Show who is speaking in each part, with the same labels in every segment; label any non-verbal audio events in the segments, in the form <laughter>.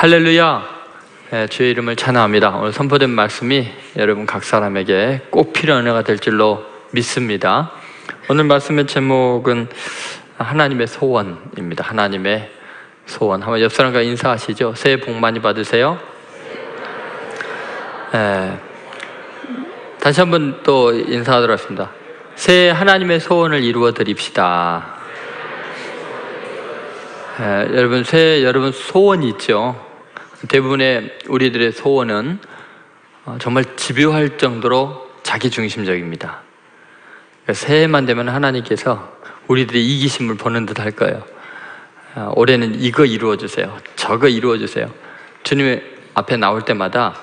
Speaker 1: 할렐루야. 네, 주의 이름을 찬양합니다. 오늘 선포된 말씀이 여러분 각 사람에게 꼭 필요한 은혜가 될 줄로 믿습니다. 오늘 말씀의 제목은 하나님의 소원입니다. 하나님의 소원. 한번 옆 사람과 인사하시죠. 새해 복 많이 받으세요. 네, 다시 한번 또 인사하도록 하겠습니다. 새해 하나님의 소원을 이루어 드립시다. 에, 여러분 새해 여러분 소원이 있죠. 대부분의 우리들의 소원은 어, 정말 집요할 정도로 자기 중심적입니다. 새해만 되면 하나님께서 우리들의 이기심을 보는 듯 할 거예요. 어, 올해는 이거 이루어 주세요. 저거 이루어 주세요. 주님 앞에 나올 때마다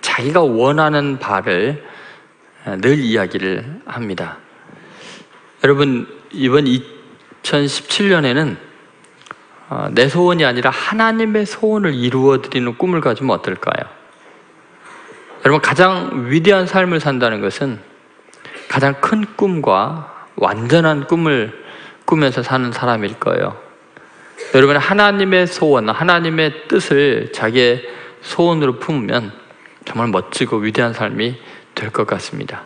Speaker 1: 자기가 원하는 바를 늘 이야기를 합니다. 여러분 이번 2017년에는 어, 내 소원이 아니라 하나님의 소원을 이루어 드리는 꿈을 가지면 어떨까요? 여러분 가장 위대한 삶을 산다는 것은 가장 큰 꿈과 완전한 꿈을 꾸면서 사는 사람일 거예요. 여러분 하나님의 소원, 하나님의 뜻을 자기의 소원으로 품으면 정말 멋지고 위대한 삶이 될 것 같습니다.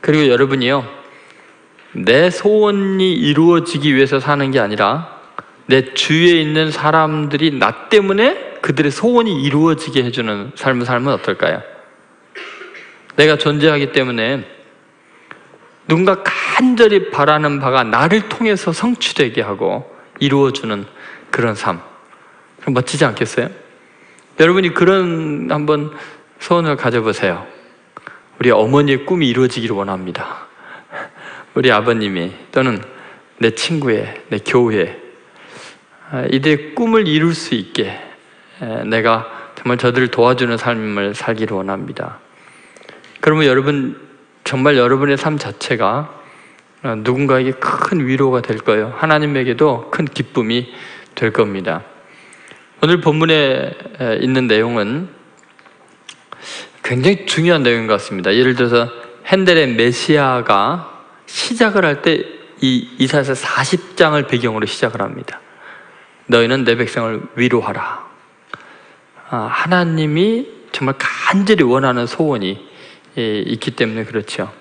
Speaker 1: 그리고 여러분이요, 내 소원이 이루어지기 위해서 사는 게 아니라 내 주위에 있는 사람들이 나 때문에 그들의 소원이 이루어지게 해주는 삶을 살면 어떨까요? 내가 존재하기 때문에 누군가 간절히 바라는 바가 나를 통해서 성취되게 하고 이루어주는 그런 삶. 멋지지 않겠어요? 여러분이 그런 한번 소원을 가져보세요. 우리 어머니의 꿈이 이루어지기를 원합니다. 우리 아버님이 또는 내 친구의, 내 교회, 아, 이들의 꿈을 이룰 수 있게 내가 정말 저들을 도와주는 삶을 살기를 원합니다. 그러면 여러분 정말 여러분의 삶 자체가 어, 누군가에게 큰 위로가 될 거예요. 하나님에게도 큰 기쁨이 될 겁니다. 오늘 본문에 있는 내용은 굉장히 중요한 내용인 것 같습니다. 예를 들어서 핸델의 메시아가 시작을 할 때 이 이사에서 40장을 배경으로 시작을 합니다. 너희는 내 백성을 위로하라. 아, 하나님이 정말 간절히 원하는 소원이 예, 있기 때문에 그렇죠.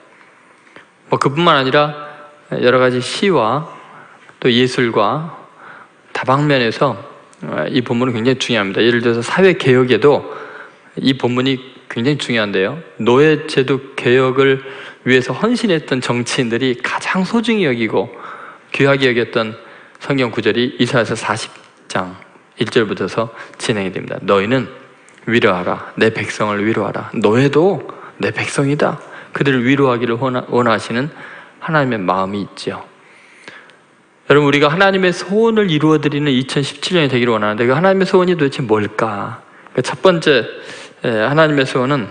Speaker 1: 뭐 그뿐만 아니라 여러 가지 시와 또 예술과 다방면에서 아, 이 본문은 굉장히 중요합니다. 예를 들어서 사회 개혁에도 이 본문이 굉장히 중요한데요. 노예 제도 개혁을 위해서 헌신했던 정치인들이 가장 소중히 여기고 귀하게 여겼던 성경 구절이 이사야서 40장 1절부터서 진행이 됩니다. 너희는 위로하라. 내 백성을 위로하라. 너희도 내 백성이다. 그들을 위로하기를 원하시는 하나님의 마음이 있죠. 여러분 우리가 하나님의 소원을 이루어 드리는 2017년이 되기를 원하는데 그 하나님의 소원이 도대체 뭘까? 그첫 번째 하나님의 소원은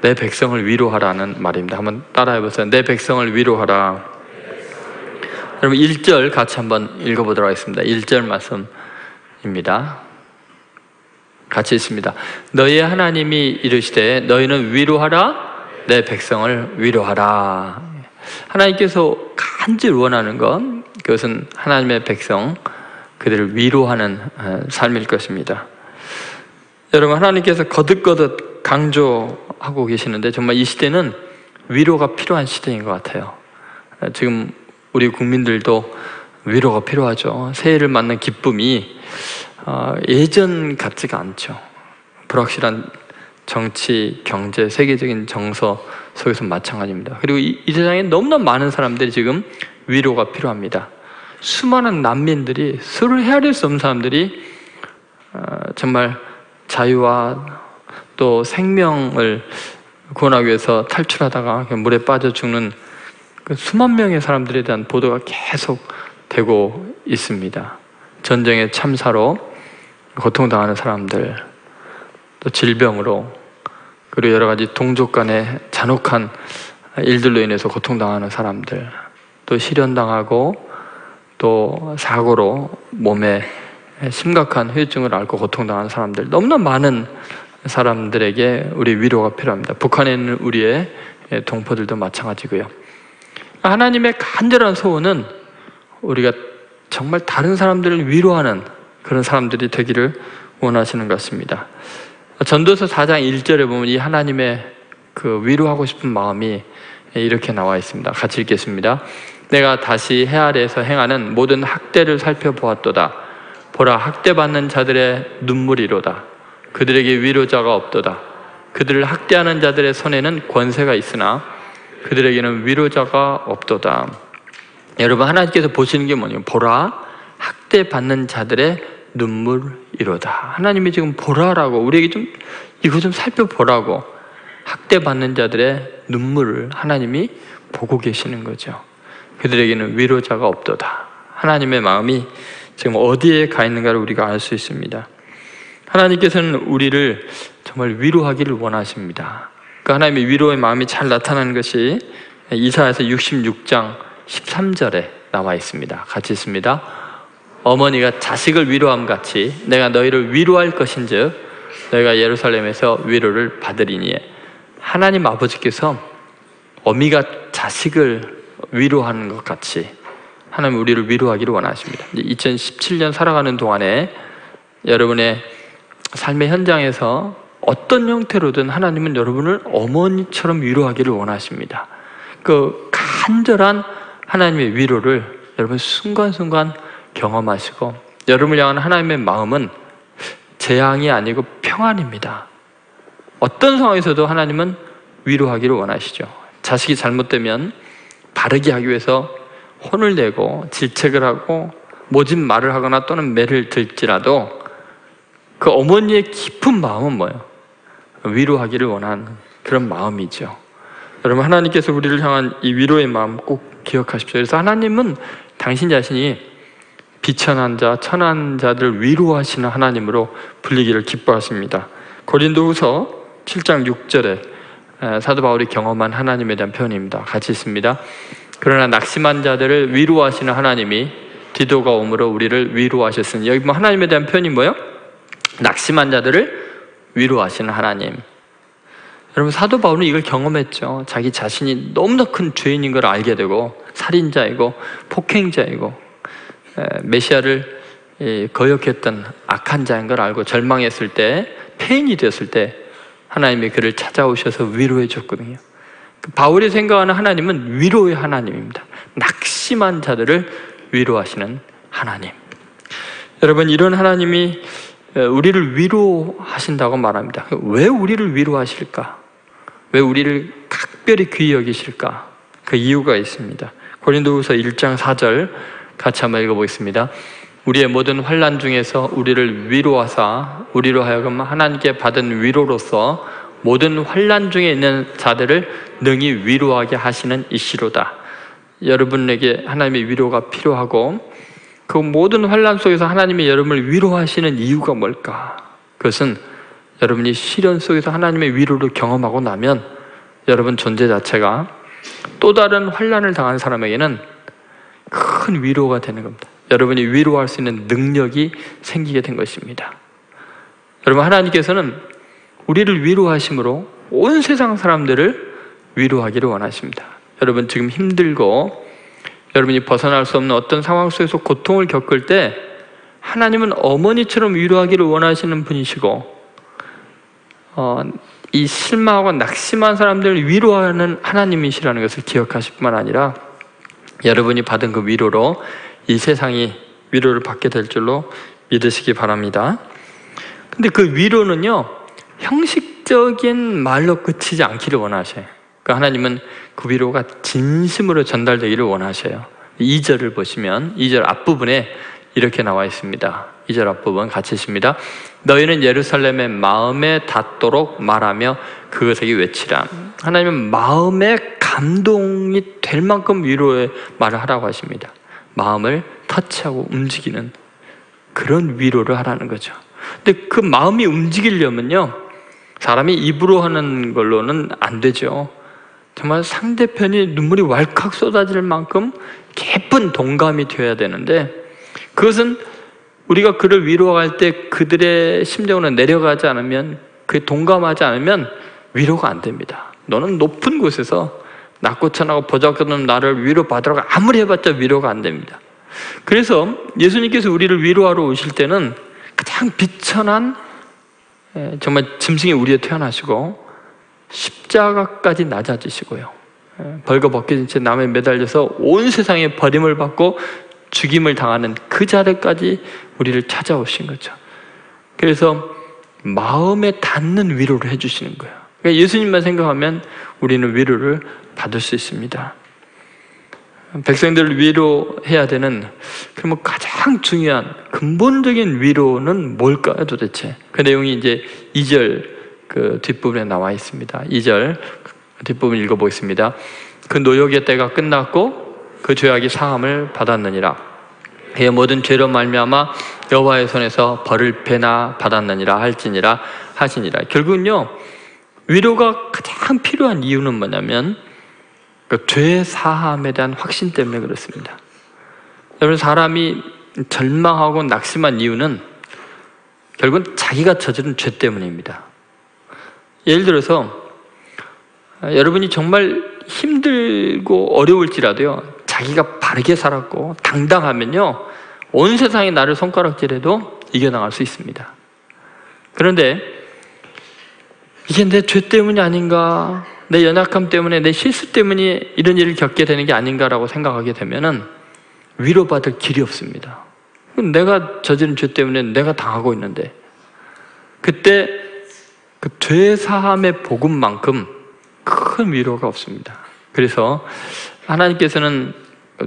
Speaker 1: 내 백성을 위로하라는 말입니다. 한번 따라해 보세요. 내 백성을 위로하라. 여러분 1절 같이 한번 읽어보도록 하겠습니다. 1절 말씀입니다. 같이 있습니다. 너희 하나님이 이르시되 너희는 위로하라 내 백성을 위로하라. 하나님께서 간절히 원하는 것 그것은 하나님의 백성 그들을 위로하는 어, 삶일 것입니다. 여러분 하나님께서 거듭거듭 강조하고 계시는데 정말 이 시대는 위로가 필요한 시대인 것 같아요. 지금 우리 국민들도 위로가 필요하죠. 새해를 맞는 기쁨이 어, 예전 같지가 않죠. 불확실한 정치, 경제, 세계적인 정서 속에서 마찬가지입니다. 그리고 이, 이 세상에 너무나 많은 사람들이 지금 위로가 필요합니다. 수많은 난민들이 서로 헤아릴 수 없는 사람들이 어, 정말 자유와 또 생명을 구원하기 위해서 탈출하다가 물에 빠져 죽는 그 수만 명의 사람들에 대한 보도가 계속 되고 있습니다. 전쟁의 참사로 고통당하는 사람들, 또 질병으로, 그리고 여러 가지 동족 간의 잔혹한 일들로 인해서 고통당하는 사람들, 또 실현당하고 또 사고로 몸에 심각한 후유증을 앓고 고통당하는 사람들, 너무나 많은 사람들에게 우리 위로가 필요합니다. 북한에 있는 우리의 동포들도 마찬가지고요. 하나님의 간절한 소원은 우리가 정말 다른 사람들을 위로하는 그런 사람들이 되기를 원하시는 것 같습니다. 전도서 4장 1절에 보면 이 하나님의 그 위로하고 싶은 마음이 이렇게 나와 있습니다. 같이 읽겠습니다. 내가 다시 해 아래에서 행하는 모든 학대를 살펴보았도다. 보라 학대받는 자들의 눈물이로다. 그들에게 위로자가 없도다. 그들을 학대하는 자들의 손에는 권세가 있으나 그들에게는 위로자가 없도다. 여러분 하나님께서 보시는 게 뭐냐면 보라 학대받는 자들의 눈물이로다. 하나님이 지금 보라라고 우리에게 좀 이거 좀 살펴보라고 학대받는 자들의 눈물을 하나님이 보고 계시는 거죠. 그들에게는 위로자가 없도다. 하나님의 마음이 지금 어디에 가 있는가를 우리가 알 수 있습니다. 하나님께서는 우리를 정말 위로하기를 원하십니다. 그 하나님의 위로의 마음이 잘 나타나는 것이 이사야서 66장 13절에 나와 있습니다. 같이 있습니다. 어머니가 자식을 위로함 같이 내가 너희를 위로할 것인즉 너희가 예루살렘에서 위로를 받으리니 하나님 아버지께서 어미가 자식을 위로하는 것 같이 하나님 우리를 위로하기를 원하십니다. 2017년 살아가는 동안에 여러분의 삶의 현장에서 어떤 형태로든 하나님은 여러분을 어머니처럼 위로하기를 원하십니다. 그 간절한 하나님의 위로를 여러분 순간순간 경험하시고 여러분을 향한 하나님의 마음은 재앙이 아니고 평안입니다. 어떤 상황에서도 하나님은 위로하기를 원하시죠. 자식이 잘못되면 바르게 하기 위해서 혼을 내고 질책을 하고 모진 말을 하거나 또는 매를 들지라도 그 어머니의 깊은 마음은 뭐예요? 위로하기를 원하는 그런 마음이죠. 여러분 하나님께서 우리를 향한 이 위로의 마음 꼭 기억하십시오. 그래서 하나님은 당신 자신이 비천한 자, 천한 자들을 위로하시는 하나님으로 불리기를 기뻐하십니다. 고린도후서 7장 6절에 사도 바울이 경험한 하나님에 대한 표현입니다. 같이 있습니다. 그러나 낙심한 자들을 위로하시는 하나님이 디도가 오므로 우리를 위로하셨으니 여기 뭐 하나님에 대한 표현이 뭐예요? 낙심한 자들을 위로하시는 하나님. 여러분 사도 바울은 이걸 경험했죠. 자기 자신이 너무나 큰 죄인인 걸 알게 되고 살인자이고 폭행자이고 메시아를 거역했던 악한 자인 걸 알고 절망했을 때 폐인이 되었을 때 하나님이 그를 찾아오셔서 위로해 줬거든요. 그 바울이 생각하는 하나님은 위로의 하나님입니다. 낙심한 자들을 위로하시는 하나님. 여러분 이런 하나님이 우리를 위로하신다고 말합니다. 왜 우리를 위로하실까? 왜 우리를 각별히 귀히 여기실까? 그 이유가 있습니다. 고린도후서 1장 4절 같이 한번 읽어보겠습니다. 우리의 모든 환란 중에서 우리를 위로하사 우리로 하여금 하나님께 받은 위로로서 모든 환란 중에 있는 자들을 능히 위로하게 하시는 이시로다. 여러분에게 하나님의 위로가 필요하고 그 모든 환란 속에서 하나님이 여러분을 위로하시는 이유가 뭘까? 그것은 여러분이 시련 속에서 하나님의 위로를 경험하고 나면 여러분 존재 자체가 또 다른 환란을 당한 사람에게는 큰 위로가 되는 겁니다. 여러분이 위로할 수 있는 능력이 생기게 된 것입니다. 여러분 하나님께서는 우리를 위로하심으로 온 세상 사람들을 위로하기를 원하십니다. 여러분 지금 힘들고 여러분이 벗어날 수 없는 어떤 상황 속에서 고통을 겪을 때 하나님은 어머니처럼 위로하기를 원하시는 분이시고 어, 이 실망하고 낙심한 사람들을 위로하는 하나님이시라는 것을 기억하실 뿐만 아니라 여러분이 받은 그 위로로 이 세상이 위로를 받게 될 줄로 믿으시기 바랍니다. 근데 그 위로는요, 형식적인 말로 끝이지 않기를 원하셔요. 그 하나님은 그 위로가 진심으로 전달되기를 원하셔요. 2절을 보시면 2절 앞부분에 이렇게 나와 있습니다. 2절 앞부분 같이 있습니다. 너희는 예루살렘의 마음에 닿도록 말하며 그것에게 외치라. 하나님은 마음에 감동이 될 만큼 위로의 말을 하라고 하십니다. 마음을 터치하고 움직이는 그런 위로를 하라는 거죠. 근데 그 마음이 움직이려면요, 사람이 입으로 하는 걸로는 안 되죠. 정말 상대편이 눈물이 왈칵 쏟아질 만큼 깊은 동감이 되어야 되는데, 그것은 우리가 그를 위로할 때 그들의 심정으로 내려가지 않으면, 그 동감하지 않으면 위로가 안 됩니다. 너는 높은 곳에서 낮고 천하고 보잘것없는 나를 위로받으라고 아무리 해봤자 위로가 안 됩니다. 그래서 예수님께서 우리를 위로하러 오실 때는 가장 비천한 예, 정말 짐승의 우리에 태어나시고 십자가까지 낮아지시고요. 예, 벌거벗겨진 채 남에 매달려서 온 세상에 버림을 받고 죽임을 당하는 그 자리까지 우리를 찾아오신 거죠. 그래서 마음에 닿는 위로를 해주시는 거예요. 그러니까 예수님만 생각하면 우리는 위로를 받을 수 있습니다. 백성들을 위로해야 되는 그러면 가장 중요한 근본적인 위로는 뭘까요, 도대체? 그 내용이 이제 2절 그 뒷부분에 나와 있습니다. 2절 뒷부분 읽어보겠습니다. 그 노역의 때가 끝났고 그 죄악이 사함을 받았느니라. 그의 모든 죄로 말미암아 여호와의 손에서 벌을 배나 받았느니라 할지니라 하시니라. 결국은요 위로가 가장 필요한 이유는 뭐냐면 그 죄 사함에 대한 확신 때문에 그렇습니다. 여러분 사람이 절망하고 낙심한 이유는 결국은 자기가 저지른 죄 때문입니다. 예를 들어서 여러분이 정말 힘들고 어려울지라도요 자기가 바르게 살았고 당당하면요 온 세상이 나를 손가락질해도 이겨나갈 수 있습니다. 그런데 이게 내 죄 때문이 아닌가 내 연약함 때문에 내 실수 때문에 이런 일을 겪게 되는 게 아닌가라고 생각하게 되면은 위로받을 길이 없습니다. 내가 저지른 죄 때문에 내가 당하고 있는데 그때 그 죄사함의 복음만큼 큰 위로가 없습니다. 그래서 하나님께서는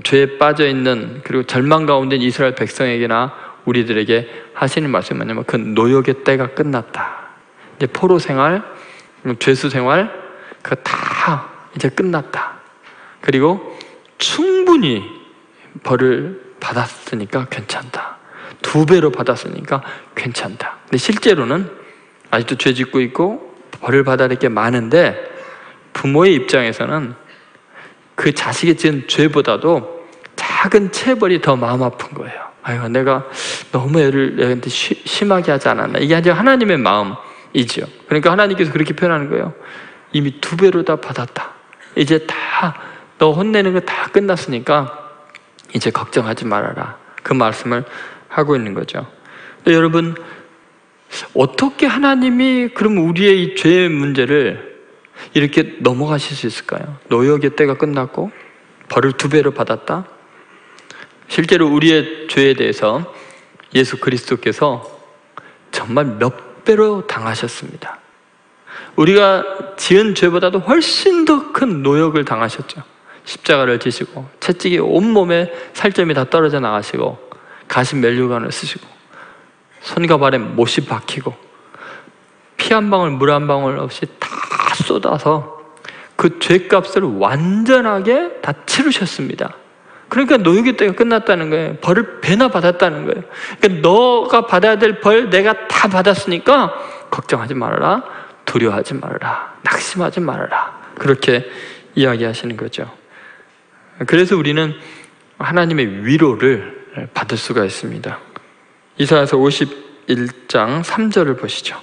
Speaker 1: 죄에 빠져 있는 그리고 절망 가운데 이스라엘 백성에게나 우리들에게 하시는 말씀은 뭐냐면 그 노역의 때가 끝났다. 이제 포로 생활, 죄수 생활, 그 다 이제 끝났다. 그리고 충분히 벌을 받았으니까 괜찮다. 두 배로 받았으니까 괜찮다. 근데 실제로는 아직도 죄 짓고 있고 벌을 받아야 될 게 많은데 부모의 입장에서는 그 자식이 지은 죄보다도 작은 체벌이 더 마음 아픈 거예요. 아유, 내가 너무 애를 애한테 심하게 하지 않았나. 이게 아주 하나님의 마음이죠. 그러니까 하나님께서 그렇게 표현하는 거예요. 이미 두 배로 다 받았다. 이제 다 너 혼내는 거 다 끝났으니까 이제 걱정하지 말아라. 그 말씀을 하고 있는 거죠. 여러분 어떻게 하나님이 그럼 우리의 이 죄의 문제를 이렇게 넘어가실 수 있을까요? 노역의 때가 끝났고 벌을 두 배로 받았다. 실제로 우리의 죄에 대해서 예수 그리스도께서 정말 몇 배로 당하셨습니다. 우리가 지은 죄보다도 훨씬 더 큰 노역을 당하셨죠. 십자가를 지시고 채찍이 온몸에 살점이 다 떨어져 나가시고 가신 멜류관을 쓰시고 손과 발에 못이 박히고 피 한 방울 물 한 방울 없이 다 쏟아서 그 죄값을 완전하게 다 치르셨습니다. 그러니까 노역의 때가 끝났다는 거예요. 벌을 배나 받았다는 거예요. 그러니까 너가 받아야 될 벌 내가 다 받았으니까 걱정하지 말아라. 두려워하지 말아라. 낙심하지 말아라. 그렇게 이야기하시는 거죠. 그래서 우리는 하나님의 위로를 받을 수가 있습니다. 이사야서 51장 3절을 보시죠.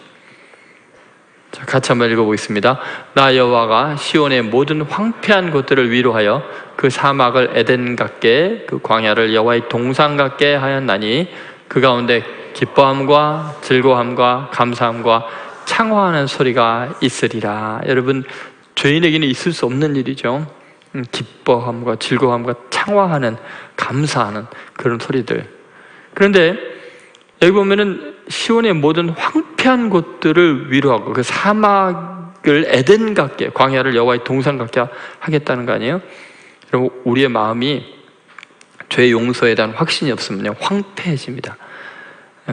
Speaker 1: 자, 같이 한번 읽어보겠습니다. 나 여호와가 시온의 모든 황폐한 곳들을 위로하여 그 사막을 에덴 같게 그 광야를 여호와의 동산 같게 하였나니 그 가운데 기뻐함과 즐거움과 감사함과 창화하는 소리가 있으리라. 여러분, 죄인에게는 있을 수 없는 일이죠. 음, 기뻐함과 즐거움과 창화하는, 감사하는 그런 소리들. 그런데 여기 보면은 시온의 모든 황폐한 곳들을 위로하고 그 사막을 에덴 같게, 광야를 여호와의 동산 같게 하겠다는 거 아니에요? 여러분, 우리의 마음이 죄 용서에 대한 확신이 없으면 황폐해집니다.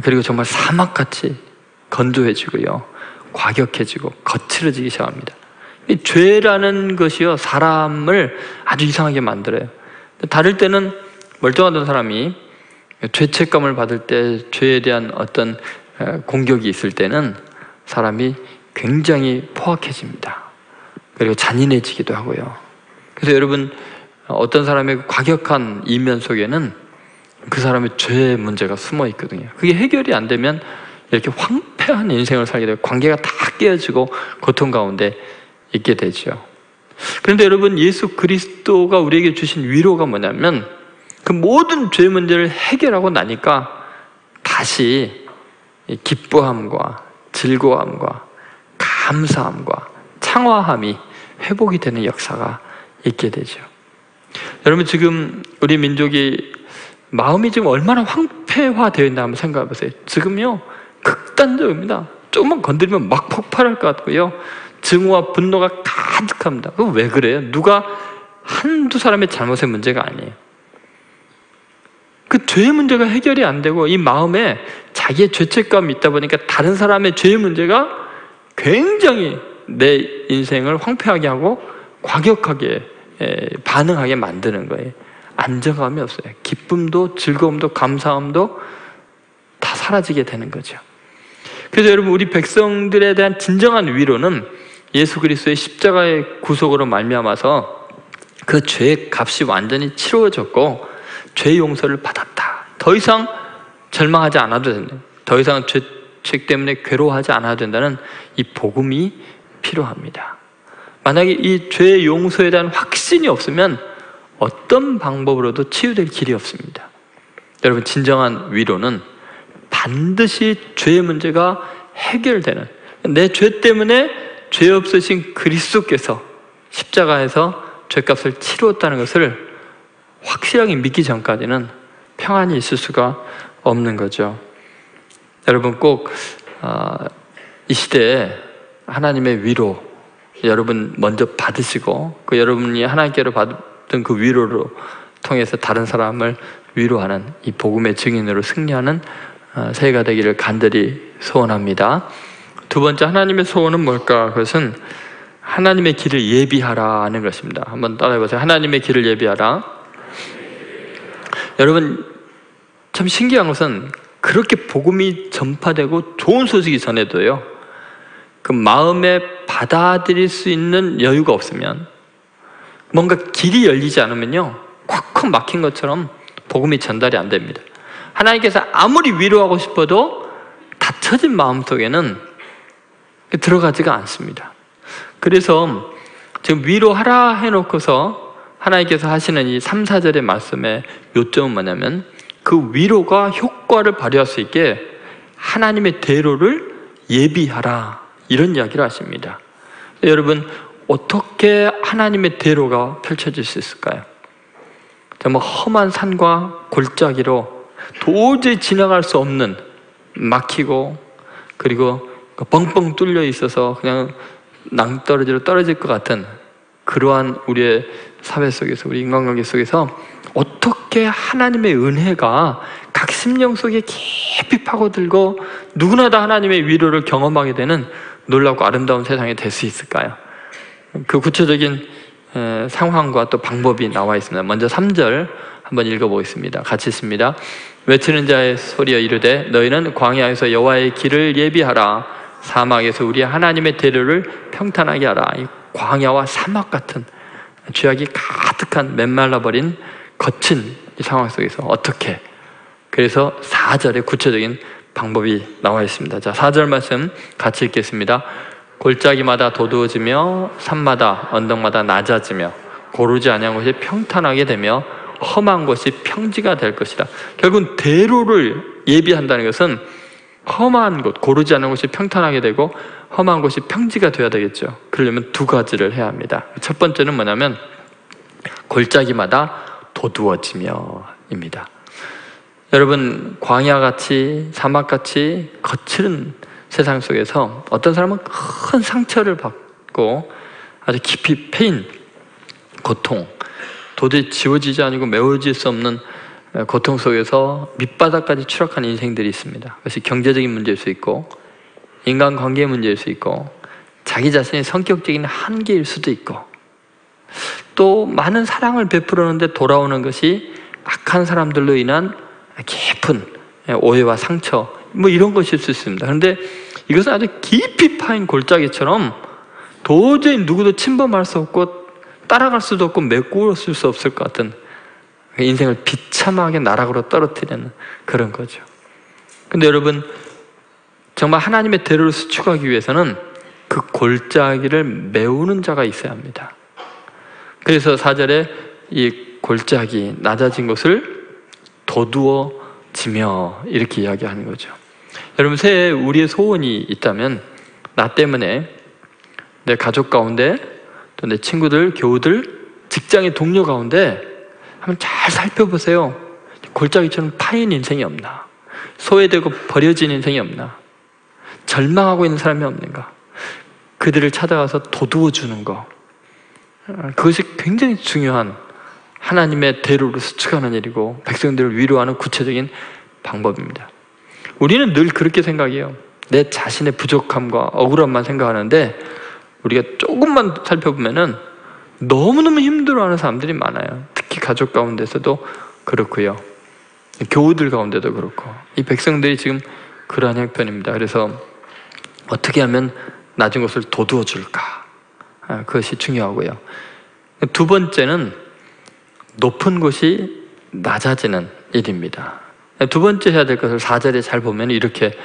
Speaker 1: 그리고 정말 사막같이 건조해지고요. 과격해지고 거칠어지기 시작합니다. 이 죄라는 것이요 사람을 아주 이상하게 만들어요. 다를 때는 멀쩡하던 사람이 죄책감을 받을 때 죄에 대한 어떤 공격이 있을 때는 사람이 굉장히 포악해집니다. 그리고 잔인해지기도 하고요. 그래서 여러분 어떤 사람의 과격한 이면 속에는 그 사람의 죄의 문제가 숨어 있거든요. 그게 해결이 안 되면 이렇게 황폐한 인생을 살게 되고 관계가 다 깨어지고 고통 가운데 있게 되죠. 그런데 여러분 예수 그리스도가 우리에게 주신 위로가 뭐냐면 그 모든 죄 문제를 해결하고 나니까 다시 이 기뻐함과 즐거움과 감사함과 창화함이 회복이 되는 역사가 있게 되죠. 여러분 지금 우리 민족이 마음이 지금 얼마나 황폐화되어 있나 한번 생각해 보세요. 지금요 극단적입니다. 조금만 건드리면 막 폭발할 것 같고요. 증오와 분노가 가득합니다. 그 왜 그래요? 누가 한두 사람의 잘못의 문제가 아니에요. 그 죄의 문제가 해결이 안 되고 이 마음에 자기의 죄책감이 있다 보니까 다른 사람의 죄의 문제가 굉장히 내 인생을 황폐하게 하고 과격하게 반응하게 만드는 거예요. 안정감이 없어요. 기쁨도 즐거움도 감사함도 다 사라지게 되는 거죠. 그래서 여러분 우리 백성들에 대한 진정한 위로는 예수 그리스도의 십자가의 구속으로 말미암아서 그 죄의 값이 완전히 치루어졌고 죄 용서를 받았다. 더 이상 절망하지 않아도 된다. 더 이상 죄책 때문에 괴로워하지 않아도 된다는 이 복음이 필요합니다. 만약에 이죄 용서에 대한 확신이 없으면 어떤 방법으로도 치유될 길이 없습니다. 여러분 진정한 위로는 반드시 죄의 문제가 해결되는 내 죄 때문에 죄 없으신 그리스도께서 십자가에서 죄값을 치루었다는 것을 확실하게 믿기 전까지는 평안이 있을 수가 없는 거죠. 여러분 꼭이 어, 시대에 하나님의 위로 여러분 먼저 받으시고 그 여러분이 하나님께로 받은 그 위로로 통해서 다른 사람을 위로하는 이 복음의 증인으로 승리하는 어, 새해가 되기를 간절히 소원합니다. 두 번째 하나님의 소원은 뭘까? 그것은 하나님의 길을 예비하라는 것입니다. 한번 따라해 보세요. 하나님의 길을 예비하라. 여러분 참 신기한 것은 그렇게 복음이 전파되고 좋은 소식이 전해도요. 그 마음에 받아들일 수 있는 여유가 없으면 뭔가 길이 열리지 않으면요. 콱콱 막힌 것처럼 복음이 전달이 안 됩니다. 하나님께서 아무리 위로하고 싶어도 닫혀진 마음 속에는 들어가지가 않습니다. 그래서 지금 위로하라 해놓고서 하나님께서 하시는 이 3, 4절의 말씀의 요점은 뭐냐면 그 위로가 효과를 발휘할 수 있게 하나님의 대로를 예비하라 이런 이야기를 하십니다. 여러분 어떻게 하나님의 대로가 펼쳐질 수 있을까요? 정말 험한 산과 골짜기로 도저히 지나갈 수 없는 막히고 그리고 뻥뻥 뚫려 있어서 그냥 낭떠러지로 떨어질 것 같은 그러한 우리의 사회 속에서 우리 인간관계 속에서 어떻게 하나님의 은혜가 각 심령 속에 깊이 파고들고 누구나 다 하나님의 위로를 경험하게 되는 놀랍고 아름다운 세상이 될 수 있을까요? 그 구체적인 상황과 또 방법이 나와 있습니다. 먼저 3절 한번 읽어보겠습니다. 같이 있습니다. 외치는 자의 소리여 이르되 너희는 광야에서 여호와의 길을 예비하라 사막에서 우리 하나님의 대로를 평탄하게 하라 이 광야와 사막 같은 죄악이 가득한 맨말라 버린 거친 이 상황 속에서 어떻게 그래서 4절에 구체적인 방법이 나와 있습니다. 자, 4절 말씀 같이 읽겠습니다. 골짜기마다 도두어지며 산마다 언덕마다 낮아지며 고르지 아니한 곳이 평탄하게 되며 험한 곳이 평지가 될 것이다. 결국은 대로를 예비한다는 것은 험한 곳, 고르지 않은 곳이 평탄하게 되고 험한 곳이 평지가 되어야 되겠죠. 그러려면 두 가지를 해야 합니다. 첫 번째는 뭐냐면 골짜기마다 도두어지며입니다. 여러분 광야같이 사막같이 거칠은 세상 속에서 어떤 사람은 큰 상처를 받고 아주 깊이 패인 고통, 도저히 지워지지 않고 메워질 수 없는 고통 속에서 밑바닥까지 추락한 인생들이 있습니다. 그것이 경제적인 문제일 수 있고, 인간관계의 문제일 수 있고, 자기 자신의 성격적인 한계일 수도 있고, 또 많은 사랑을 베풀었는데 돌아오는 것이 악한 사람들로 인한 깊은 오해와 상처, 뭐 이런 것일 수 있습니다. 그런데 이것은 아주 깊이 파인 골짜기처럼 도저히 누구도 침범할 수 없고 따라갈 수도 없고 메꾸었을 수 없을 것 같은 인생을 비참하게 나락으로 떨어뜨리는 그런 거죠. 근데 여러분, 정말 하나님의 대로를 수축하기 위해서는 그 골짜기를 메우는 자가 있어야 합니다. 그래서 4절에 이 골짜기, 낮아진 것을 도두어지며 이렇게 이야기하는 거죠. 여러분 새해 우리의 소원이 있다면 나 때문에 내 가족 가운데 또 내 친구들, 교우들, 직장의 동료 가운데 한번 잘 살펴보세요. 골짜기처럼 파인 인생이 없나? 소외되고 버려진 인생이 없나? 절망하고 있는 사람이 없는가? 그들을 찾아가서 도두어 주는 거. 그것이 굉장히 중요한 하나님의 대로로 수축하는 일이고 백성들을 위로하는 구체적인 방법입니다. 우리는 늘 그렇게 생각해요. 내 자신의 부족함과 억울함만 생각하는데 우리가 조금만 살펴보면은 너무너무 힘들어하는 사람들이 많아요. 특히 가족 가운데서도 그렇고요. 교우들 가운데도 그렇고 이 백성들이 지금 그러한 형편입니다. 그래서 어떻게 하면 낮은 것을 도두어 줄까? 아, 그것이 중요하고요. 두 번째는 높은 곳이 낮아지는 일입니다. 두 번째 해야 될 것을 4절에 잘 보면 이렇게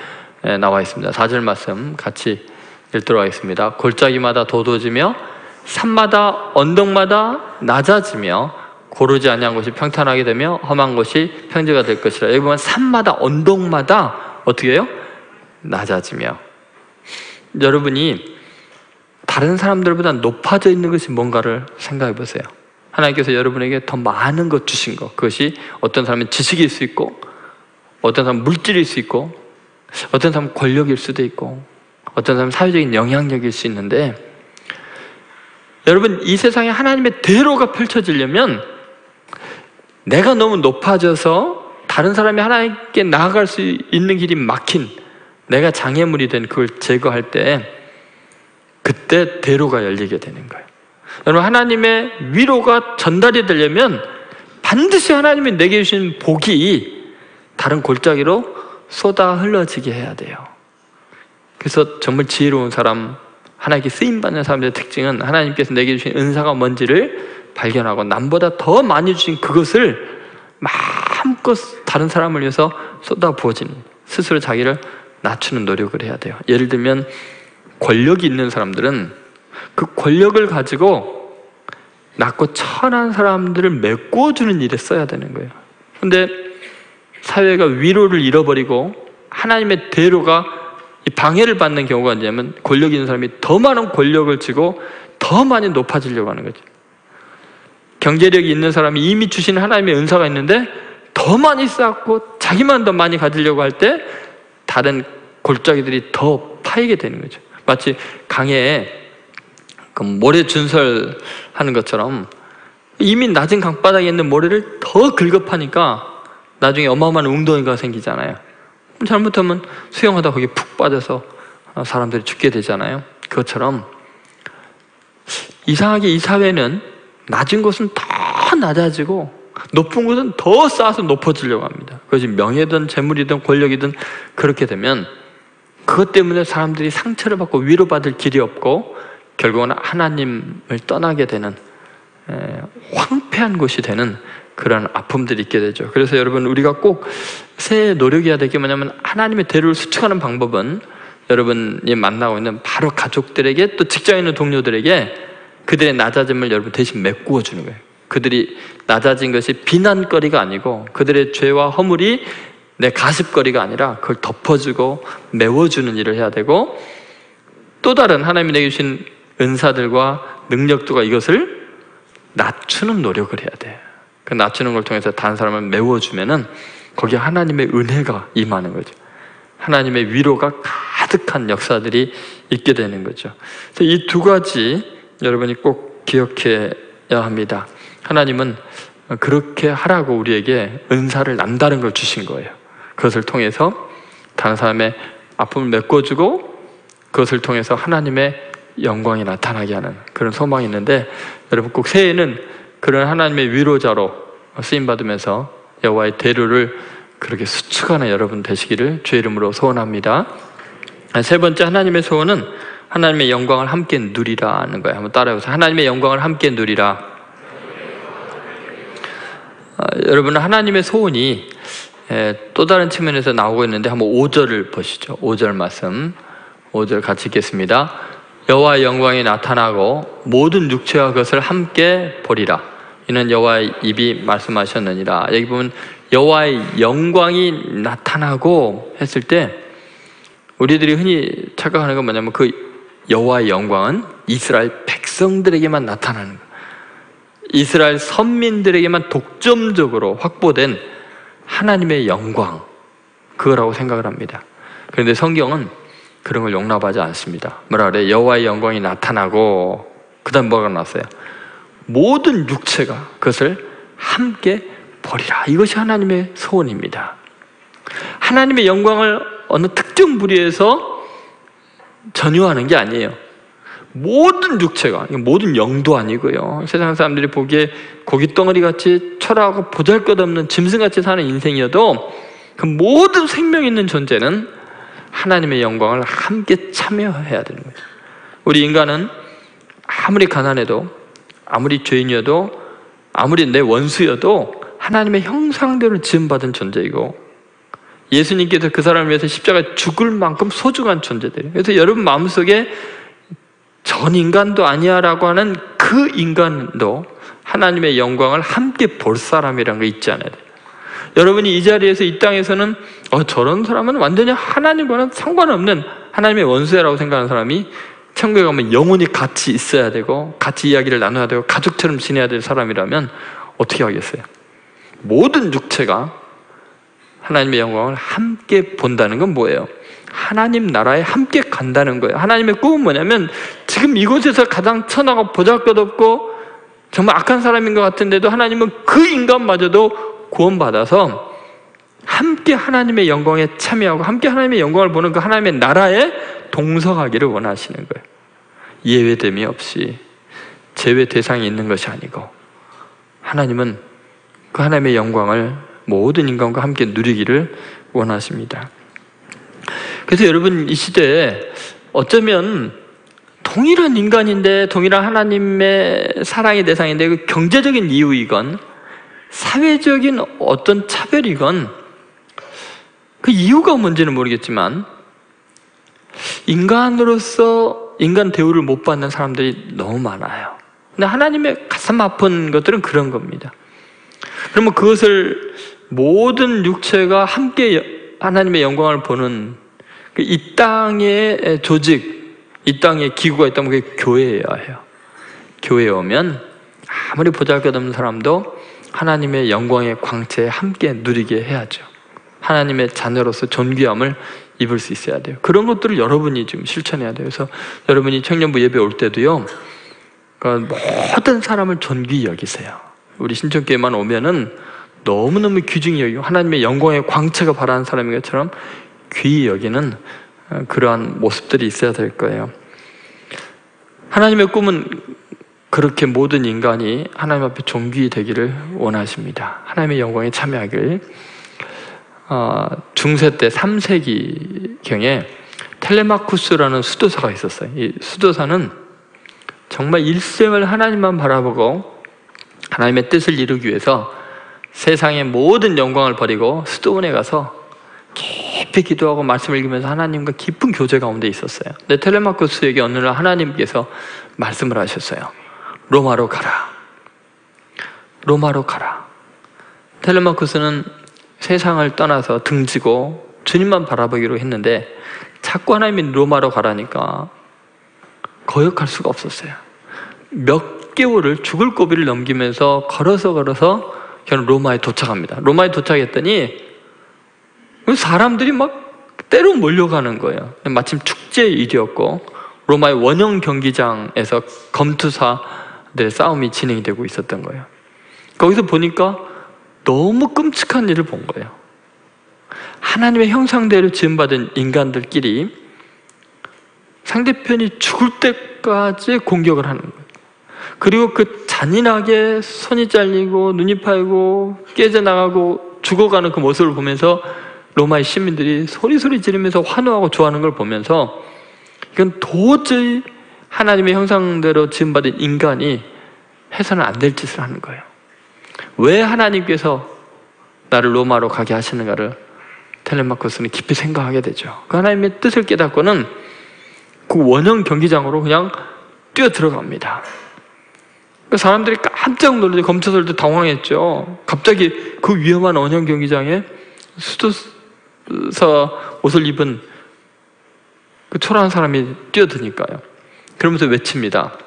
Speaker 1: 나와 있습니다. 4절 말씀 같이 읽도록 하겠습니다. 골짜기마다 도도지며 산마다 언덕마다 낮아지며 고르지 아니한 곳이 평탄하게 되며 험한 곳이 평지가 될 것이라. 여기 보면 산마다 언덕마다 어떻게 해요? 낮아지며. 여러분이 다른 사람들보다 높아져 있는 것이 뭔가를 생각해 보세요. 하나님께서 여러분에게 더 많은 것 주신 것. 그것이 어떤 사람은 지식일 수 있고, 어떤 사람은 물질일 수 있고, 어떤 사람은 권력일 수도 있고, 어떤 사람은 사회적인 영향력일 수 있는데, 여러분, 이 세상에 하나님의 대로가 펼쳐지려면 내가 너무 높아져서 다른 사람이 하나님께 나아갈 수 있는 길이 막힌 내가 장애물이 된 그걸 제거할 때 그때 대로가 열리게 되는 거예요. 여러분, 하나님의 위로가 전달이 되려면 반드시 하나님이 내게 주신 복이 다른 골짜기로 쏟아 흘러지게 해야 돼요. 그래서 정말 지혜로운 사람, 하나님께 쓰임받는 사람들의 특징은 하나님께서 내게 주신 은사가 뭔지를 발견하고 남보다 더 많이 주신 그것을 마음껏 다른 사람을 위해서 쏟아 부어진 스스로 자기를 낮추는 노력을 해야 돼요. 예를 들면 권력이 있는 사람들은 그 권력을 가지고 낮고 천한 사람들을 메꿔주는 일에 써야 되는 거예요. 근데 사회가 위로를 잃어버리고 하나님의 대로가 방해를 받는 경우가 있냐면 권력 있는 사람이 더 많은 권력을 쥐고 더 많이 높아지려고 하는 거죠. 경제력이 있는 사람이 이미 주신 하나님의 은사가 있는데 더 많이 쌓고 자기만 더 많이 가지려고 할 때 다른 골짜기들이 더 파이게 되는 거죠. 마치 강에 그 모래 준설하는 것처럼 이미 낮은 강바닥에 있는 모래를 더 긁어파니까 나중에 어마어마한 웅덩이가 생기잖아요. 잘못하면 수영하다 거기 푹 빠져서 사람들이 죽게 되잖아요. 그것처럼 이상하게 이 사회는 낮은 곳은 더 낮아지고 높은 곳은 더 쌓아서 높아지려고 합니다. 그것이 명예든 재물이든 권력이든 그렇게 되면 그것 때문에 사람들이 상처를 받고 위로받을 길이 없고 결국은 하나님을 떠나게 되는 황폐한 곳이 되는 그런 아픔들이 있게 되죠. 그래서 여러분 우리가 꼭 새해 노력해야 될 게 뭐냐면 하나님의 대로를 수축하는 방법은 여러분이 만나고 있는 바로 가족들에게 또 직장에 있는 동료들에게 그들의 낮아짐을 여러분 대신 메꾸어 주는 거예요. 그들이 낮아진 것이 비난거리가 아니고 그들의 죄와 허물이 내 가십거리가 아니라 그걸 덮어주고 메워주는 일을 해야 되고 또 다른 하나님이 내게 주신 은사들과 능력들과 이것을 낮추는 노력을 해야 돼. 그 낮추는 걸 통해서 다른 사람을 메워주면은 거기에 하나님의 은혜가 임하는 거죠. 하나님의 위로가 가득한 역사들이 있게 되는 거죠. 이 두 가지 여러분이 꼭 기억해야 합니다. 하나님은 그렇게 하라고 우리에게 은사를 남다른 걸 주신 거예요. 그것을 통해서 다른 사람의 아픔을 메꿔주고 그것을 통해서 하나님의 영광이 나타나게 하는 그런 소망이 있는데 여러분 꼭 새해에는 그런 하나님의 위로자로 쓰임 받으면서 여호와의 대로를 그렇게 수축하는 여러분 되시기를 주의 이름으로 소원합니다. 세 번째 하나님의 소원은 하나님의 영광을 함께 누리라는 거예요. 한번 따라해보세요. 하나님의 영광을 함께 누리라. 어, 여러분 하나님의 소원이 에, 또 다른 측면에서 나오고 있는데 한번 5절을 보시죠. 5절 말씀. 5절 같이 읽겠습니다. 여호와의 영광이 나타나고 모든 육체와 그것을 함께 보리라. 이는 여호와의 입이 말씀하셨느니라. 여기 보면 여호와의 영광이 나타나고 했을 때 우리들이 흔히 착각하는 건 뭐냐면 그 여호와의 영광은 이스라엘 백성들에게만 나타나는 거예요. 이스라엘 선민들에게만 독점적으로 확보된 하나님의 영광 그거라고 생각을 합니다. 그런데 성경은 그런 걸 용납하지 않습니다. 뭐라 그래? 여호와의 영광이 나타나고 그다음 뭐가 나왔어요? 모든 육체가 그것을 함께 버리라. 이것이 하나님의 소원입니다. 하나님의 영광을 어느 특정 부리에서 전유하는 게 아니에요. 모든 육체가, 모든 영도 아니고요. 세상 사람들이 보기에 고깃덩어리 같이 철하고 보잘 것 없는 짐승 같이 사는 인생이어도 그 모든 생명 있는 존재는 하나님의 영광을 함께 참여해야 되는 거예요. 우리 인간은 아무리 가난해도, 아무리 죄인이어도, 아무리 내 원수여도 하나님의 형상대로 지음받은 존재이고 예수님께서 그 사람을 위해서 십자가에 죽을 만큼 소중한 존재들이에요. 그래서 여러분 마음속에 전 인간도 아니야 라고 하는 그 인간도 하나님의 영광을 함께 볼 잊지 않아야 돼요. 여러분이 이 자리에서 이 땅에서는 어, 저런 사람은 완전히 하나님과는 상관없는 하나님의 원수야라고 생각하는 사람이 천국에 가면 영원히 같이 있어야 되고 같이 이야기를 나눠야 되고 가족처럼 지내야 될 사람이라면 어떻게 하겠어요? 모든 육체가 하나님의 영광을 함께 본다는 건 뭐예요? 하나님 나라에 함께 간다는 거예요. 하나님의 꿈은 뭐냐면 지금 이곳에서 가장 천하고 보잘것없고 정말 악한 사람인 것 같은데도 하나님은 그 인간마저도 구원받아서 함께 하나님의 영광에 참여하고 함께 하나님의 영광을 보는 그 하나님의 나라에 동석하기를 원하시는 거예요. 예외됨이 없이 제외 대상이 있는 것이 아니고 하나님은 그 하나님의 영광을 모든 인간과 함께 누리기를 원하십니다. 그래서 여러분 이 시대에 어쩌면 동일한 인간인데 동일한 하나님의 사랑의 대상인데 그 경제적인 이유이건 사회적인 어떤 차별이건 그 이유가 뭔지는 모르겠지만 인간으로서 인간 대우를 못 받는 사람들이 너무 많아요. 근데 하나님의 가슴 아픈 것들은 그런 겁니다. 그러면 그것을 모든 육체가 함께 하나님의 영광을 보는 그이 땅의 조직, 이 땅의 기구가 있다면 그게 교회여야 해요. 교회에 오면 아무리 보잘것없는 사람도 하나님의 영광의 광채에 함께 누리게 해야죠. 하나님의 자녀로서 존귀함을 입을 수 있어야 돼요. 그런 것들을 여러분이 지금 실천해야 돼요. 그래서 여러분이 청년부 예배 올 때도요, 그 모든 사람을 존귀히 여기세요. 우리 신천교회만 오면은 너무너무 귀중히 여기고 하나님의 영광의 광채가 바라는 사람인 것처럼 귀히 여기는 어, 그러한 모습들이 있어야 될 거예요. 하나님의 꿈은 그렇게 모든 인간이 하나님 앞에 존귀히 되기를 원하십니다. 하나님의 영광에 참여하길. 어, 중세 때 3세기경에 텔레마쿠스라는 수도사가 있었어요. 이 수도사는 정말 일생을 하나님만 바라보고 하나님의 뜻을 이루기 위해서 세상의 모든 영광을 버리고 수도원에 가서 깊이 기도하고 말씀을 읽으면서 하나님과 깊은 교제 가운데 있었어요. 근데 텔레마쿠스에게 어느 날 하나님께서 말씀을 하셨어요. 로마로 가라. 로마로 가라. 텔레마쿠스는 세상을 떠나서 등지고 주님만 바라보기로 했는데 자꾸 하나님이 로마로 가라니까 거역할 수가 없었어요. 몇 개월을 죽을 고비를 넘기면서 걸어서 걸어서 저는 로마에 도착합니다. 로마에 도착했더니 사람들이 막 때로 몰려가는 거예요. 마침 축제 일이었고 로마의 원형 경기장에서 검투사들의 싸움이 진행이 되고 있었던 거예요. 거기서 보니까 너무 끔찍한 일을 본 거예요. 하나님의 형상대로 지음받은 인간들끼리 상대편이 죽을 때까지 공격을 하는 거예요. 그리고 그 잔인하게 손이 잘리고 눈이 파이고 깨져나가고 죽어가는 그 모습을 보면서 로마의 시민들이 소리소리 지르면서 환호하고 좋아하는 걸 보면서 이건 도저히 하나님의 형상대로 지음받은 인간이 해서는 안 될 짓을 하는 거예요. 왜 하나님께서 나를 로마로 가게 하시는가를 텔레마코스는 깊이 생각하게 되죠. 그 하나님의 뜻을 깨닫고는 그 원형 경기장으로 그냥 뛰어 들어갑니다. 그 사람들이 깜짝 놀라서 검찰들도 당황했죠. 갑자기 그 위험한 원형 경기장에 수도 사 옷을 입은 그 초라한 사람이 뛰어드니까요. 그러면서 외칩니다.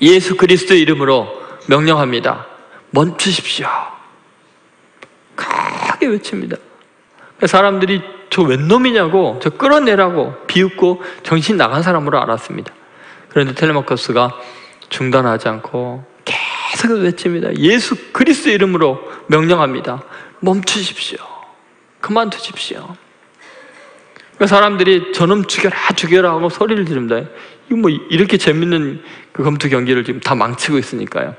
Speaker 1: 예수 그리스도의 이름으로 명령합니다. 멈추십시오. 크게 외칩니다. 사람들이 저 웬 놈이냐고, 저 끌어내라고 비웃고 정신 나간 사람으로 알았습니다. 그런데 텔레마커스가 중단하지 않고 계속 외칩니다. 예수 그리스도 이름으로 명령합니다. 멈추십시오. 그만두십시오. 사람들이 저놈 죽여라, 죽여라 하고 소리를 지릅니다. 이거 뭐 이렇게 재밌는 그 검투 경기를 지금 다 망치고 있으니까요.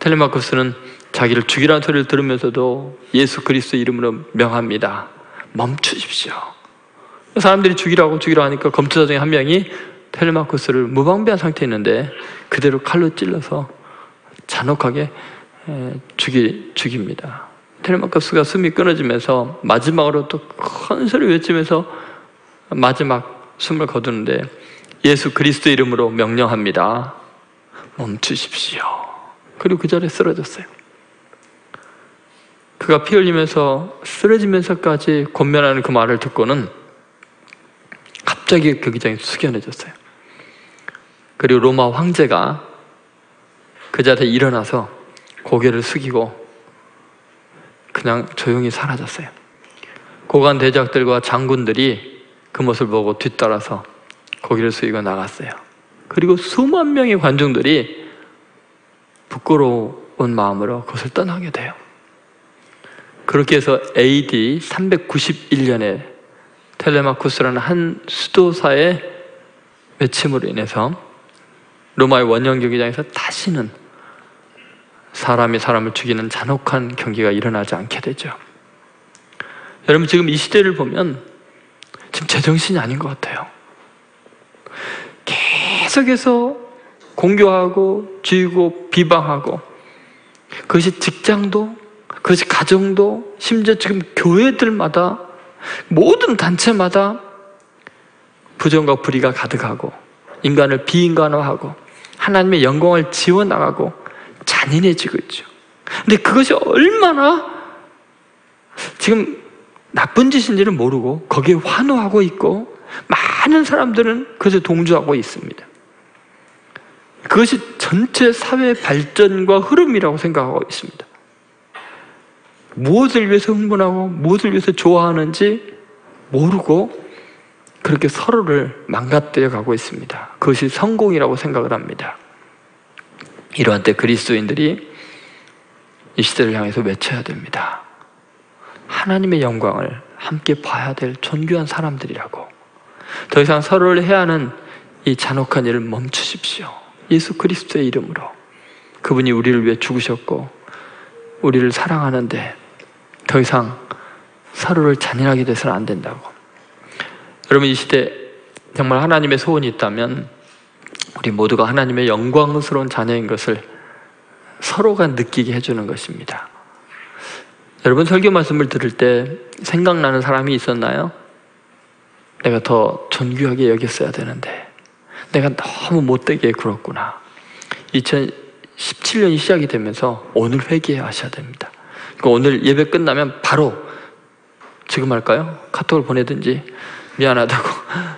Speaker 1: 텔레마코스는 자기를 죽이라는 소리를 들으면서도 예수 그리스도 이름으로 명합니다. 멈추십시오. 사람들이 죽이라고 죽이라 하니까 검투자 중에 한 명이 텔레마코스를 무방비한 상태에 있는데 그대로 칼로 찔러서 잔혹하게 죽이, 죽입니다. 텔레마코스가 숨이 끊어지면서 마지막으로 또 큰 소리 외치면서 마지막 숨을 거두는데 예수 그리스도 이름으로 명령합니다. 멈추십시오. 그리고 그 자리에 쓰러졌어요. 그가 피 흘리면서 쓰러지면서까지 권면하는 그 말을 듣고는 갑자기 경기장이 숙연해졌어요. 그리고 로마 황제가 그 자리에 일어나서 고개를 숙이고 그냥 조용히 사라졌어요. 고관 대작들과 장군들이 그 모습을 보고 뒤따라서 고개를 숙이고 나갔어요. 그리고 수만 명의 관중들이 부끄러운 마음으로 그것을 떠나게 돼요. 그렇게 해서 AD 391년에 텔레마쿠스라는 한 수도사의 외침으로 인해서 로마의 원형 경기장에서 다시는 사람이 사람을 죽이는 잔혹한 경기가 일어나지 않게 되죠. 여러분 지금 이 시대를 보면 지금 제정신이 아닌 것 같아요. 계속해서 공교하고 쥐고 비방하고 그것이 직장도 그것이 가정도 심지어 지금 교회들마다 모든 단체마다 부정과 불의가 가득하고 인간을 비인간화하고 하나님의 영광을 지워나가고 잔인해지고 있죠. 근데 그것이 얼마나 지금 나쁜 짓인지를 모르고 거기에 환호하고 있고 많은 사람들은 그것에 동조하고 있습니다. 그것이 전체 사회 발전과 흐름이라고 생각하고 있습니다. 무엇을 위해서 흥분하고 무엇을 위해서 좋아하는지 모르고 그렇게 서로를 망가뜨려 가고 있습니다. 그것이 성공이라고 생각을 합니다. 이러한 때 그리스도인들이 이 시대를 향해서 외쳐야 됩니다. 하나님의 영광을 함께 봐야 될 존귀한 사람들이라고. 더 이상 서로를 해하는 이 잔혹한 일을 멈추십시오. 예수 그리스도의 이름으로. 그분이 우리를 위해 죽으셨고, 우리를 사랑하는데 더 이상 서로를 잔인하게 돼서는 안 된다고. 여러분, 이 시대 정말 하나님의 소원이 있다면 우리 모두가 하나님의 영광스러운 자녀인 것을 서로가 느끼게 해주는 것입니다. 여러분 설교 말씀을 들을 때 생각나는 사람이 있었나요? 내가 더 존귀하게 여겼어야 되는데 내가 너무 못되게 굴었구나. 2017년이 시작이 되면서 오늘 회개하셔야 됩니다. 그러니까 오늘 예배 끝나면 바로 지금 할까요? 카톡을 보내든지 미안하다고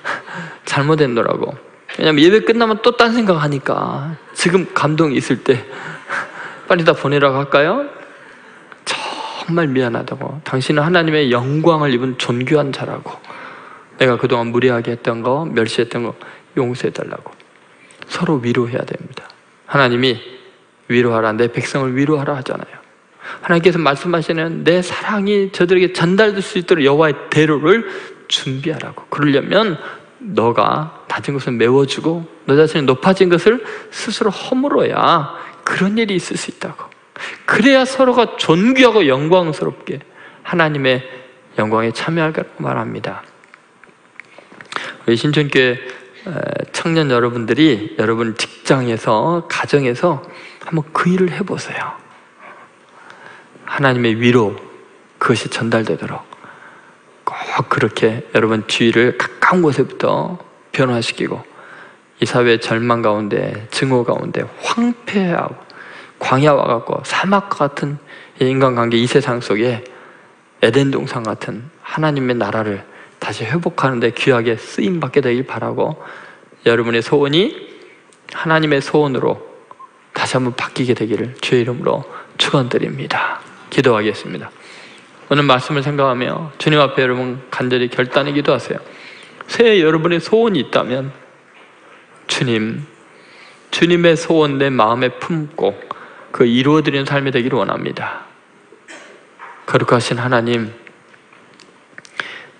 Speaker 1: <laughs> 잘못했노라고 왜냐면 예배 끝나면 또 딴 생각 하니까 지금 감동이 있을 때 <laughs> 빨리 다 보내라고 할까요? 정말 미안하다고. 당신은 하나님의 영광을 입은 존귀한 자라고. 내가 그동안 무리하게 했던 거, 멸시했던 거 용서해달라고. 서로 위로해야 됩니다. 하나님이 위로하라, 내 백성을 위로하라 하잖아요. 하나님께서 말씀하시는 내 사랑이 저들에게 전달될 수 있도록 여호와의 대로를 준비하라고. 그러려면 너가 다진 것을 메워주고 너 자신이 높아진 것을 스스로 허물어야 그런 일이 있을 수 있다고. 그래야 서로가 존귀하고 영광스럽게 하나님의 영광에 참여할 거라고 말합니다. 우리 신촌교회 청년 여러분들이 여러분 직장에서 가정에서 한번 그 일을 해보세요. 하나님의 위로 그것이 전달되도록 꼭 그렇게 여러분 주위를 가까운 곳에부터 변화시키고 이 사회의 절망 가운데 증오 가운데 황폐하고 광야와 같고 사막 같은 인간관계 이 세상 속에 에덴 동산 같은 하나님의 나라를 다시 회복하는데 귀하게 쓰임 받게 되길 바라고 여러분의 소원이 하나님의 소원으로 다시 한번 바뀌게 되기를 주의 이름으로 축원드립니다. 기도하겠습니다. 오늘 말씀을 생각하며 주님 앞에 여러분 간절히 결단의 기도하세요. 새해 여러분의 소원이 있다면 주님, 주님의 소원 내 마음에 품고 그 이루어드리는 삶이 되기를 원합니다. 거룩하신 하나님,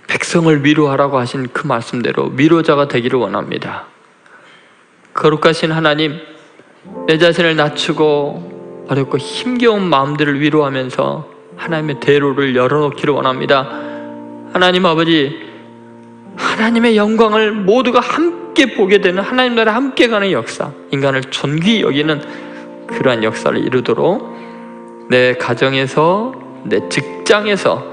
Speaker 1: 백성을 위로하라고 하신 그 말씀대로 위로자가 되기를 원합니다. 거룩하신 하나님, 내 자신을 낮추고 어렵고 힘겨운 마음들을 위로하면서 하나님의 대로를 열어놓기를 원합니다. 하나님 아버지, 하나님의 영광을 모두가 함께 보게 되는 하나님 나라 함께 가는 역사, 인간을 존귀 여기는 그러한 역사를 이루도록 내 가정에서, 내 직장에서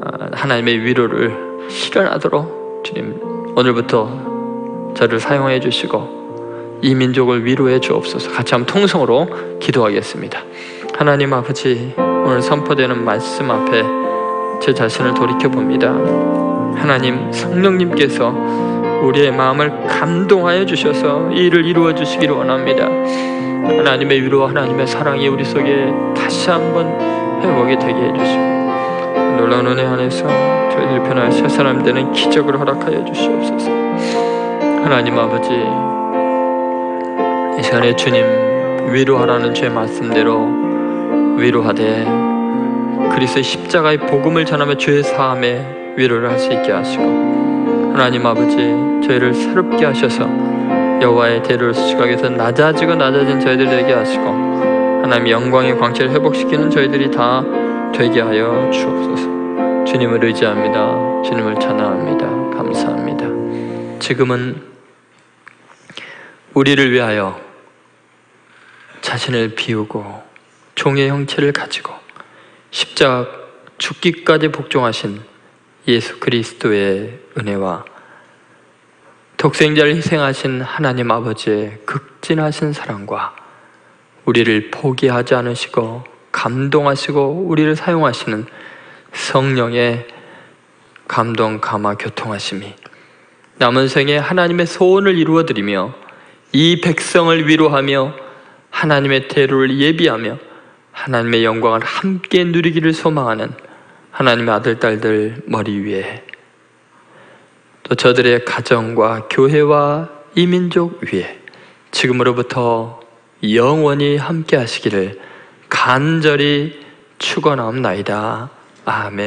Speaker 1: 아, 하나님의 위로를 실현하도록 주님 오늘부터 저를 사용해 주시고 이 민족을 위로해 주옵소서. 같이 한번 통성으로 기도하겠습니다. 하나님 아버지 오늘 선포되는 말씀 앞에 제 자신을 돌이켜 봅니다. 하나님 성령님께서 우리의 마음을 감동하여 주셔서 이 일을 이루어 주시기를 원합니다. 하나님의 위로 하나님의 사랑이 우리 속에 다시 한번 회복이 되게 해주시고 놀라운 은혜 안에서 저희들 편한 새 사람 되는 기적을 허락하여 주시옵소서. 하나님 아버지 이 시간에 주님 위로하라는 주의 말씀대로 위로하되 그리스의 십자가의 복음을 전하며 죄의 사함에 위로를 할 수 있게 하시고 하나님 아버지 저희를 새롭게 하셔서 여호와의 대로를 수직하기 위해서 낮아지고 낮아진 저희들 되게 하시고 하나님 영광의 광채를 회복시키는 저희들이 다 되게 하여 주옵소서. 주님을 의지합니다. 주님을 찬양합니다. 감사합니다. 지금은 우리를 위하여 자신을 비우고 종의 형체를 가지고 십자가 죽기까지 복종하신 예수 그리스도의 은혜와 독생자를 희생하신 하나님 아버지의 극진하신 사랑과 우리를 포기하지 않으시고 감동하시고 우리를 사용하시는 성령의 감동, 감화, 교통하심이 남은 생에 하나님의 소원을 이루어 드리며 이 백성을 위로하며 하나님의 대로를 예비하며 하나님의 영광을 함께 누리기를 소망하는 하나님의 아들, 딸들 머리 위에 또 저들의 가정과 교회와 이민족 위에 지금으로부터 영원히 함께 하시기를 간절히 축원하옵나이다. 아멘.